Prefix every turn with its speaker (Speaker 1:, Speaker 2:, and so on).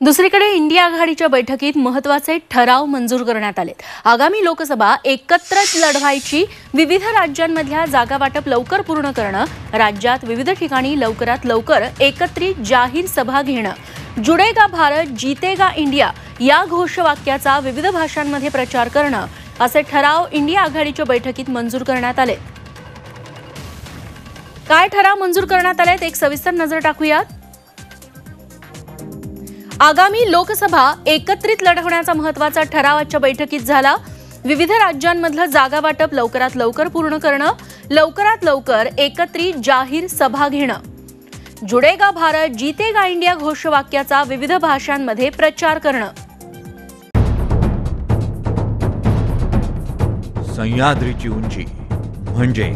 Speaker 1: दुसरीकडे इंडिया आघाडीच्या बैठकीत महत्त्वाचे ठराव मंजूर करण्यात आले आगामी लोकसभा एकत्रच लढवायची विविध राज्यांमधल्या जागा वाटप लवकर पूर्ण करणं राज्यात विविध ठिकाणी लवकरात लवकर एकत्रित जाहीर सभा घेणं. जुडेगा भारत जीतेगा इंडिया या घोषवाक्याचा विविध भाषांमध्ये प्रचार करणं असे ठराव इंडिया आघाडीच्या बैठकीत मंजूर करण्यात आले काय ठराव मंजूर करण्यात आलेत एक सविस्तर नजर टाकूयात. आगामी लोकसभा एकत्रित लढवण्याचा महत्त्वाचा ठराव आजच्या बैठकीत झाला. विविध राज्यांमधलं जागा वाटप लवकरात लवकर पूर्ण करणं लवकरात लवकर एकत्रित जाहीर सभा घेणं. जुडेगा भारत जीतेगा इंडिया घोषवाक्याचा विविध भाषांमध्ये प्रचार करणं.
Speaker 2: सह्याद्रीची उंची म्हणजे